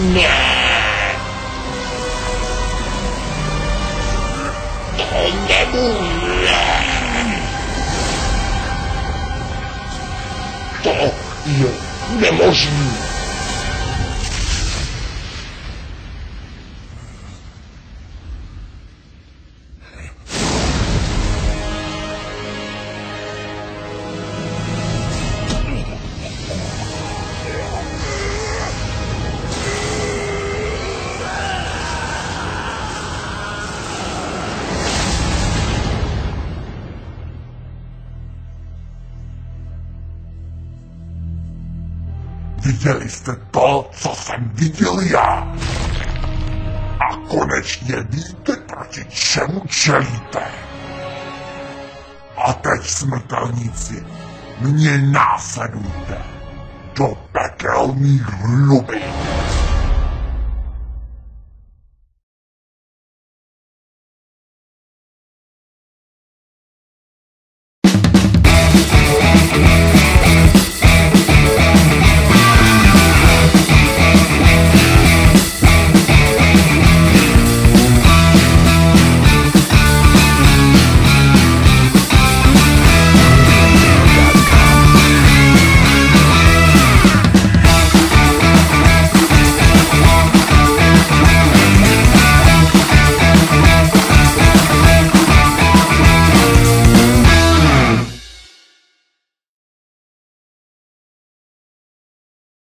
你，你他妈！操你，你他妈！Viděli jste to, co jsem viděl já. A konečně víte, proti čemu čelíte. A teď, smrtelníci, mě následujte do pekelných hlubin.